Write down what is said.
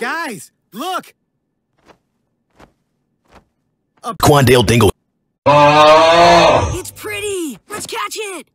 Guys, look! A Quandale Dingle. Oh! It's pretty! Let's catch it!